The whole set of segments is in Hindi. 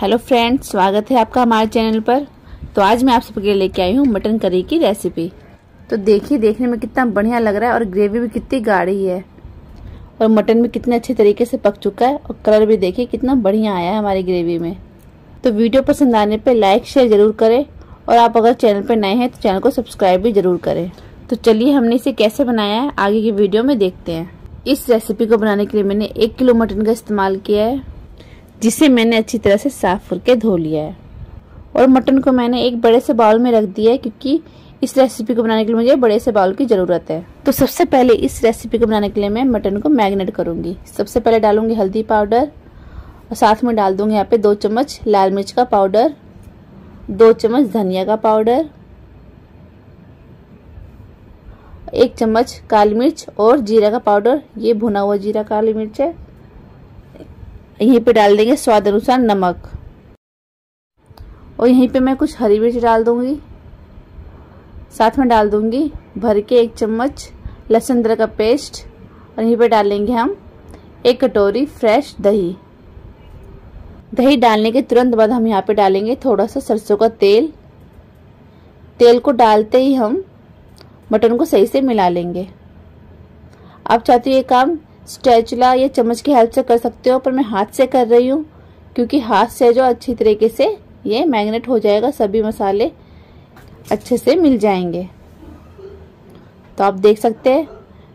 हेलो फ्रेंड्स, स्वागत है आपका हमारे चैनल पर। तो आज मैं आप सबके लेके आई हूँ मटन करी की रेसिपी। तो देखिए, देखने में कितना बढ़िया लग रहा है और ग्रेवी भी कितनी गाढ़ी है। और मटन भी कितने अच्छे तरीके से पक चुका है और कलर भी देखिए, कितना बढ़िया आया है हमारी ग्रेवी में। तो वीडियो पसंद आने पर लाइक, शेयर ज़रूर करें और आप अगर चैनल पर नए हैं तो चैनल को सब्सक्राइब भी ज़रूर करें। तो चलिए, हमने इसे कैसे बनाया है, आगे की वीडियो में देखते हैं। इस रेसिपी को बनाने के लिए मैंने एक किलो मटन का इस्तेमाल किया है। जिसे मैंने अच्छी तरह से साफ़ करके धो लिया है। और मटन को मैंने एक बड़े से बाउल में रख दिया है क्योंकि इस रेसिपी को बनाने के लिए मुझे बड़े से बाउल की ज़रूरत है। तो सबसे पहले इस रेसिपी को बनाने के लिए मैं मटन को मैरिनेट करूँगी। सबसे पहले डालूँगी हल्दी पाउडर और साथ में डाल दूँगी यहाँ पे दो चम्मच लाल मिर्च का पाउडर, दो चम्मच धनिया का पाउडर, एक चम्मच काली मिर्च और जीरा का पाउडर। ये भुना हुआ जीरा काली मिर्च है। यहीं पे डाल देंगे स्वाद अनुसार नमक। और यहीं पे मैं कुछ हरी मिर्च डाल दूँगी। साथ में डाल दूँगी भर के एक चम्मच लहसुन अदरक का पेस्ट। और यहीं पे डालेंगे हम एक कटोरी फ्रेश दही। दही डालने के तुरंत बाद हम यहाँ पे डालेंगे थोड़ा सा सरसों का तेल। तेल को डालते ही हम मटन को सही से मिला लेंगे। आप चाहते हो ये काम स्टैचुला या चम्मच की हेल्प से कर सकते हो, पर मैं हाथ से कर रही हूँ, क्योंकि हाथ से जो अच्छी तरीके से ये मैग्नेट हो जाएगा, सभी मसाले अच्छे से मिल जाएँगे। तो आप देख सकते हैं,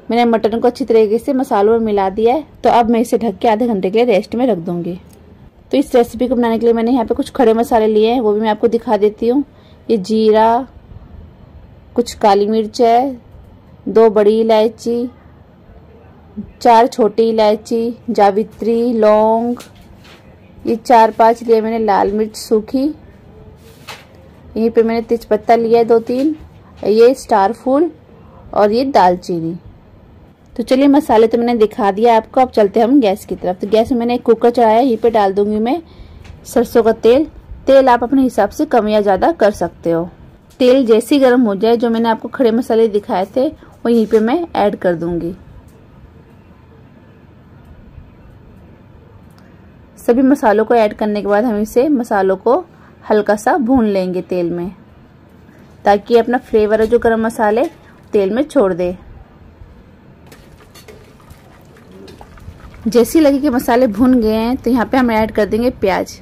मैंने मटन को अच्छी तरीके से मसालों में मिला दिया है तो अब मैं इसे ढक के आधे घंटे के लिए रेस्ट में रख दूँगी। तो इस रेसिपी को बनाने के लिए मैंने यहाँ पे कुछ खड़े मसाले लिए हैं, वो भी मैं आपको दिखा देती हूँ। ये जीरा, कुछ काली मिर्च है, दो बड़ी इलायची चार छोटी इलायची, जावित्री, लौंग, ये चार पाँच लिए मैंने लाल मिर्च सूखी। यहीं पे मैंने तेजपत्ता लिया है दो तीन, ये स्टार फूल और ये दालचीनी। तो चलिए मसाले तो मैंने दिखा दिया आपको, अब चलते हम गैस की तरफ़। तो गैस में मैंने कुकर चढ़ाया, यहीं पे डाल दूँगी मैं सरसों का तेल। तेल आप अपने हिसाब से कम या ज़्यादा कर सकते हो। तेल जैसे ही गर्म हो जाए, जो मैंने आपको खड़े मसाले दिखाए थे, वो यहीं पे मैं ऐड कर दूँगी। सभी मसालों को ऐड करने के बाद हम इसे मसालों को हल्का सा भून लेंगे तेल में, ताकि अपना फ्लेवर है जो गरम मसाले तेल में छोड़ दे। जैसे लगे कि मसाले भून गए हैं तो यहाँ पे हम ऐड कर देंगे प्याज।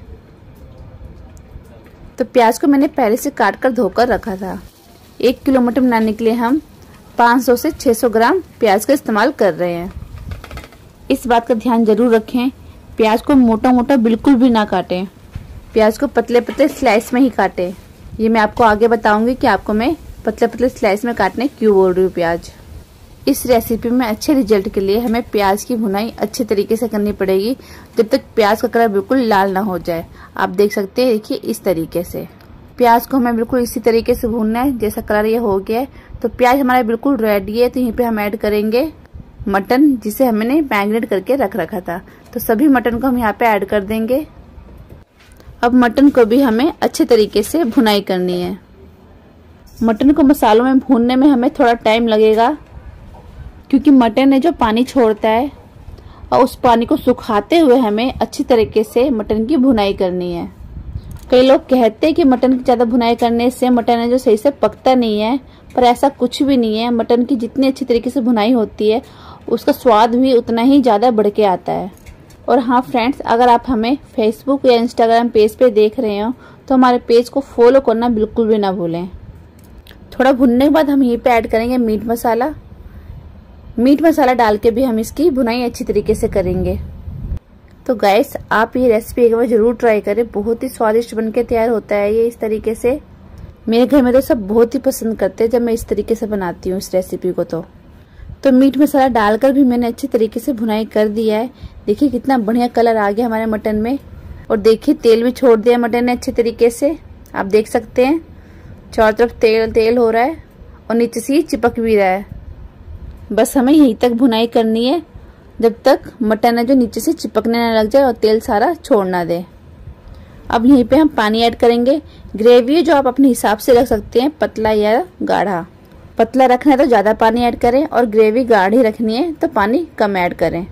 तो प्याज को मैंने पहले से काट कर धोकर रखा था। एक किलो मटर बनाने के लिए हम 500 से 600 ग्राम प्याज का इस्तेमाल कर रहे हैं। इस बात का ध्यान ज़रूर रखें प्याज को मोटा मोटा बिल्कुल भी ना काटें। प्याज को पतले पतले स्लाइस में ही काटें। ये मैं आपको आगे बताऊँगी कि आपको मैं पतले पतले स्लाइस में काटने क्यों बोल रही हूँ प्याज। इस रेसिपी में अच्छे रिज़ल्ट के लिए हमें प्याज की भुनाई अच्छे तरीके से करनी पड़ेगी, जब तक प्याज का कलर बिल्कुल लाल ना हो जाए। आप देख सकते हैं देखिए इस तरीके से। प्याज को हमें बिल्कुल इसी तरीके से भूनना है, जैसा कलर ये हो गया है। तो प्याज हमारा बिल्कुल रेडी है तो यहीं पे हम ऐड करेंगे। मटन जिसे हमने मैग्नेट करके रख रखा था। तो सभी मटन को हम यहाँ पे ऐड कर देंगे। अब मटन को भी हमें अच्छे तरीके से भुनाई करनी है। मटन को मसालों में भूनने में हमें थोड़ा टाइम लगेगा, क्योंकि मटन है जो पानी छोड़ता है, और उस पानी को सुखाते हुए हमें अच्छी तरीके से मटन की भुनाई करनी है। कई लोग कहते हैं कि मटन की ज़्यादा भुनाई करने से मटन है जो सही से पकता नहीं है, पर ऐसा कुछ भी नहीं है। मटन की जितनी अच्छी तरीके से भुनाई होती है उसका स्वाद भी उतना ही ज़्यादा बढ़ के आता है। और हाँ फ्रेंड्स अगर आप हमें फेसबुक या इंस्टाग्राम पेज पे देख रहे हो तो हमारे पेज को फॉलो करना बिल्कुल भी ना भूलें। थोड़ा भुनने के बाद हम यहीं पे ऐड करेंगे मीट मसाला मीट मसाला डाल के भी हम इसकी भुनाई अच्छी तरीके से करेंगे। तो गैस आप ये रेसिपी एक बार ज़रूर ट्राई करें। बहुत ही स्वादिष्ट बन के तैयार होता है ये इस तरीके से। मेरे घर में तो सब बहुत ही पसंद करते हैं जब मैं इस तरीके से बनाती हूँ इस रेसिपी को तो। तो मीट मसाला डालकर भी मैंने अच्छे तरीके से भुनाई कर दिया है। देखिए कितना बढ़िया कलर आ गया हमारे मटन में। और देखिए तेल भी छोड़ दिया मटन ने अच्छे तरीके से। आप देख सकते हैं, चारों तरफ़ तेल तेल हो रहा है और नीचे से चिपक भी रहा है। बस हमें यहीं तक भुनाई करनी है, जब तक मटन है जो नीचे से चिपकने ना लग जाए और तेल सारा छोड़ ना दे। अब यहीं पे हम पानी ऐड करेंगे। ग्रेवी जो आप अपने हिसाब से रख सकते हैं, पतला या गाढ़ा। पतला रखना है तो ज़्यादा पानी ऐड करें और ग्रेवी गाढ़ी रखनी है तो पानी कम ऐड करें।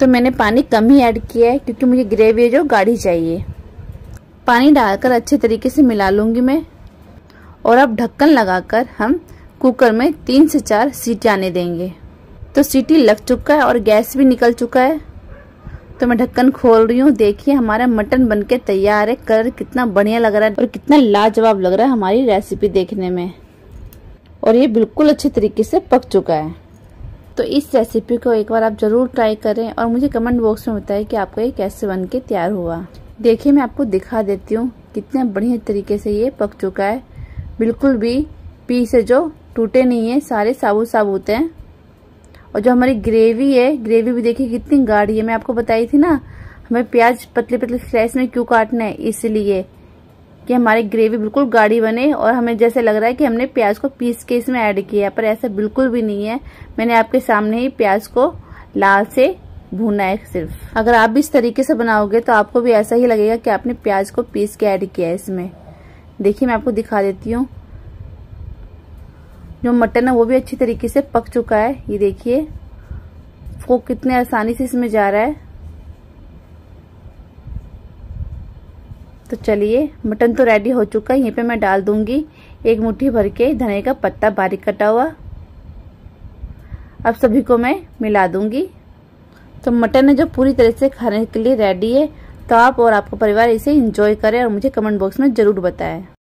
तो मैंने पानी कम ही ऐड किया है क्योंकि मुझे ग्रेवी जो गाढ़ी चाहिए। पानी डालकर अच्छे तरीके से मिला लूँगी मैं। और अब ढक्कन लगाकर हम कुकर में तीन से चार सीटी आने देंगे। तो सीटी लग चुका है और गैस भी निकल चुका है। तो मैं ढक्कन खोल रही हूँ। देखिए, हमारा मटन बनके तैयार है। कलर कितना बढ़िया लग रहा है और कितना लाजवाब लग रहा है हमारी रेसिपी देखने में। और ये बिल्कुल अच्छे तरीके से पक चुका है। तो इस रेसिपी को एक बार आप ज़रूर ट्राई करें और मुझे कमेंट बॉक्स में बताएँ कि आपका ये कैसे बन के तैयार हुआ। देखिए, मैं आपको दिखा देती हूँ कितने बढ़िया तरीके से ये पक चुका है। बिल्कुल भी पीस है जो, टूटे नहीं है, सारे साबुत साबुत हैं। और जो हमारी ग्रेवी है ग्रेवी भी देखिए कितनी गाढ़ी है। मैं आपको बताई थी ना, हमें प्याज पतले पतले स्लाइस में क्यों काटना है, इसलिए। कि हमारी ग्रेवी बिल्कुल गाढ़ी बने और हमें जैसे लग रहा है कि हमने प्याज को पीस के इसमें ऐड किया है, पर ऐसा बिल्कुल भी नहीं है। मैंने आपके सामने ही प्याज को लाल से भूना है सिर्फ़। अगर आप भी इस तरीके से बनाओगे तो आपको भी ऐसा ही लगेगा कि आपने प्याज को पीस के ऐड किया है इसमें। देखिए, मैं आपको दिखा देती हूँ। जो मटन है, वो भी अच्छी तरीके से पक चुका है। ये देखिए, वो कितने आसानी से इसमें जा रहा है। तो चलिए, मटन तो रेडी हो चुका है, यहीं पे मैं डाल दूँगी एक मुट्ठी भर के धनिया का पत्ता बारीक कटा हुआ। अब सभी को मैं मिला दूँगी। तो मटन है जो पूरी तरह से खाने के लिए रेडी है तो आप और आपका परिवार इसे इंजॉय करें और मुझे कमेंट बॉक्स में ज़रूर बताएँ।